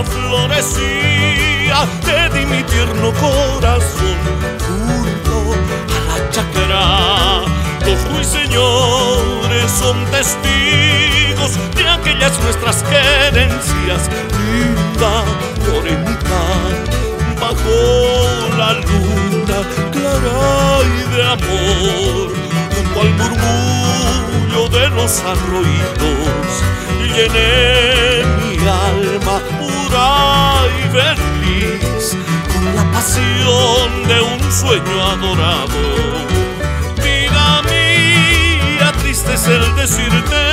poesía de mi tierno corazón junto a la chacra. Los ruiseñores son testigos de aquellas nuestras querencias, linda morenita, bajo la luna clara y de amor, junto al murmullo de los arroyitos, llené de un sueño adorado. Vida mía, triste es el decirte,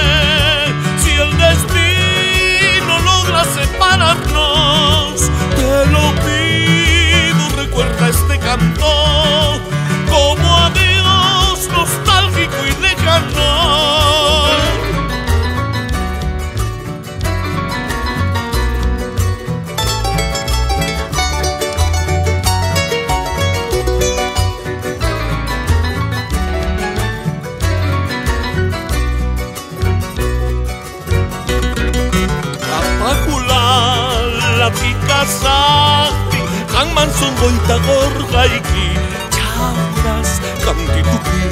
kasahti Kang mansong goita gorgaiki Chauras kantituki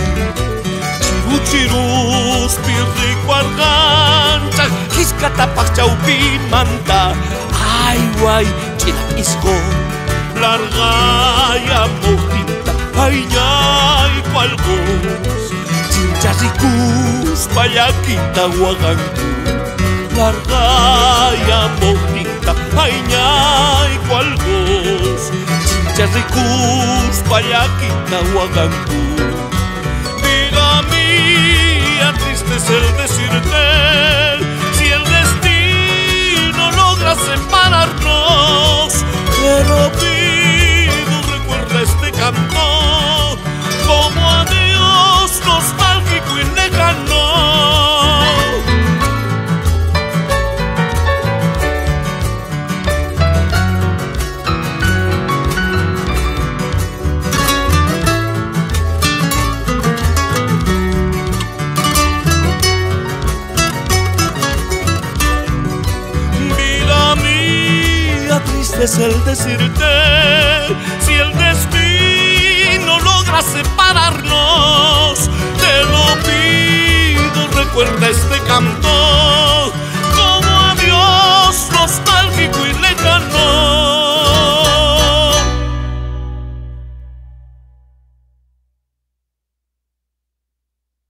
Chiru-chirus pirri kuargancha Hiskatapak chaupi manta. Ay guay chilak isko Largaya motinta Ay ñay kualgos Chinchasikus payakita waganku Largaya motinta Ay ñay kualgos Chinchasikus payakita waganku Vida mía, triste es el decirte triste es el decirte Si el destino logra separarnos Te lo pido, recuerda este canto